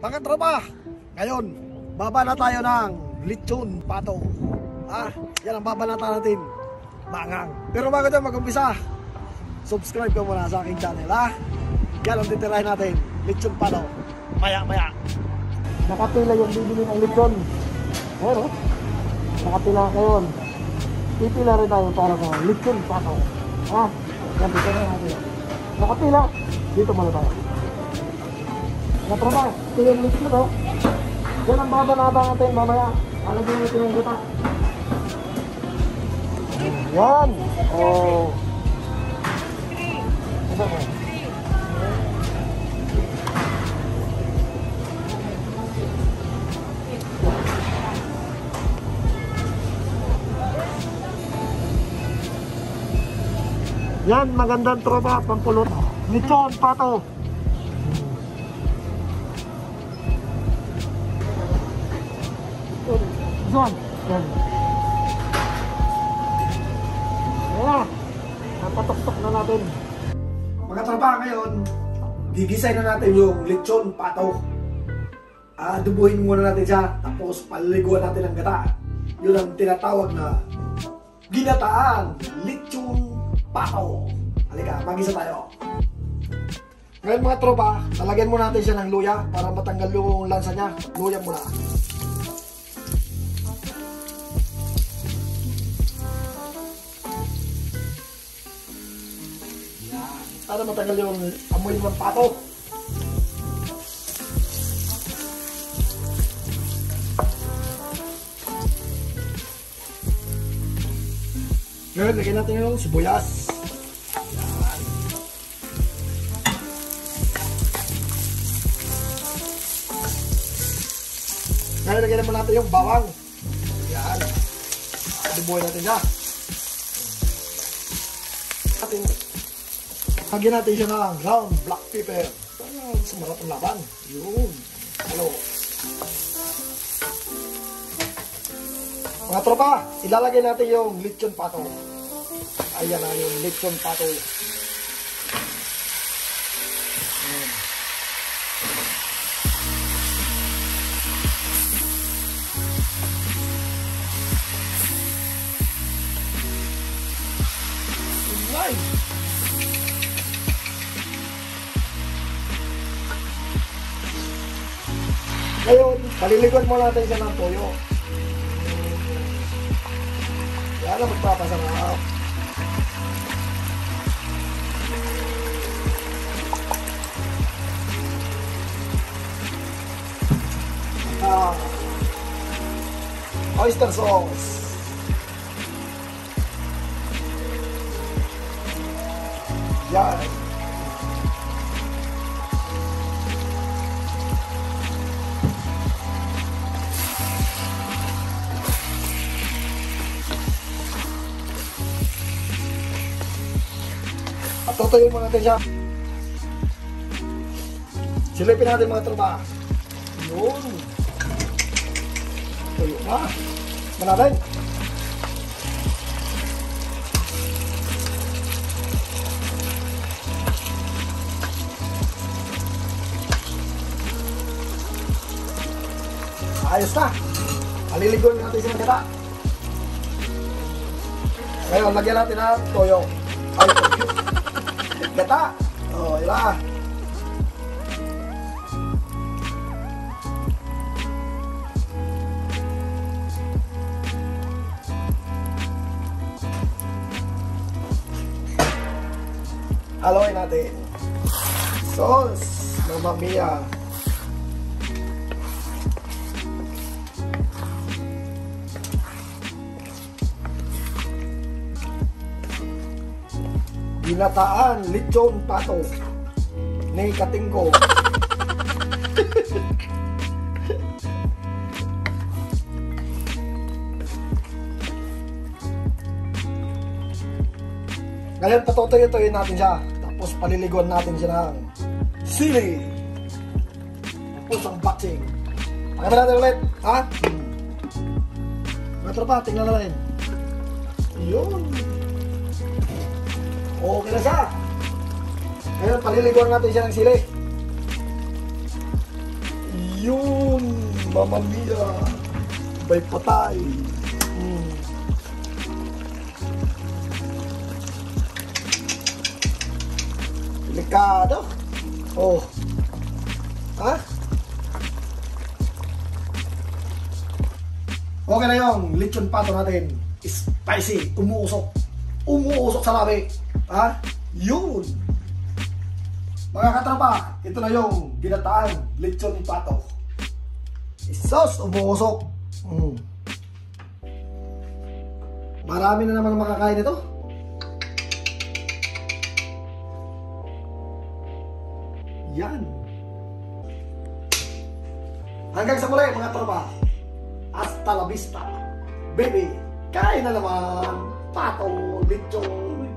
Mga tropa, ngayon, baba na tayo ng lechon pato. Ah, yan ang babanata natin. Mangang. Pero bago tayo mag-umpisa, subscribe ka muna sa aking channel, ha? Yan ang titirahin natin, lechon pato. Maya, maya. Nakapila yung bibili ng lechon. Pero, nakapila kayo. Pipila rin tayo para sa lechon pato. Ha? Yan, dito na natin. Nakapila. Dito muna tayo. Ito yung lechon to. Yan ang babanata natin mamaya. Alagyan natin yung guta. Yan. Oh. Mo. Yan, magandang tropa, pampulot. Lechon, pato. Zon. Yan. Ayan. Napatok-tok na natin. Mga tropa, ngayon, gigisay na natin yung lechon pato. Ah, dubuhin muna natin siya, tapos paliliguan natin ang gata. Yun ang tinatawag na ginataan, lechon pato. Halika, magisa tayo. Ngayon mga tropa, talagyan muna natin siya ng luya para matanggal yung lansa niya. Luya muna. Para matanggal yung amoy ng pato. Ngayon, lagyan natin yung sibuyas. Yan. Ngayon, lagyan naman natin yung bawang. Yan. Adubuhin natin siya. Natin, lagyan natin siya ng ground black pepper. Sumarap ang laban. Yun. Hello. Mga tropa, ilalagay natin yung lechon pato. Ayan na yung lechon pato. Ayan. Right. Ngayon, paliligon mo natin siya ng toyo. Yan ang magpapasarap. Ah, oyster sauce. Yan. Tutuyin mo natin siya. Silipin natin mga tropa. Yun. Tuyo na. Manatay. Ayos na. Aliligon natin siya ng gata. Ngayon, lagyan natin ng toyo. Ay. Gata. Oh, ila. Haluin natin. Sauce. Mamma mia. Ginataan, lechon, pato. Ni Katingko. Ngayon, patutuyo-tuyo natin siya. Tapos paliliguan natin siya ng sili. Tapos ang boxing. Pakita natin ulit. Ha? Hmm. Mga tropa, tingnan natin. Yun. Okay na siya. Ngayon, paliliguan natin siya ng sili. Mamma mia. May patay. Mm. Oh. Ha? Okay na yung lechon pato natin. Spicy. Umuusok. Umuusok sa labi. Ha? Yun. Mga katrapa, ito na yung ginataang lechon pato. Isos, umuusok. Mm. Marami na naman makakain ito. Yan. Hanggang sa muli mga tropa. Hasta la vista. Baby, kain na naman. Pato, lechon,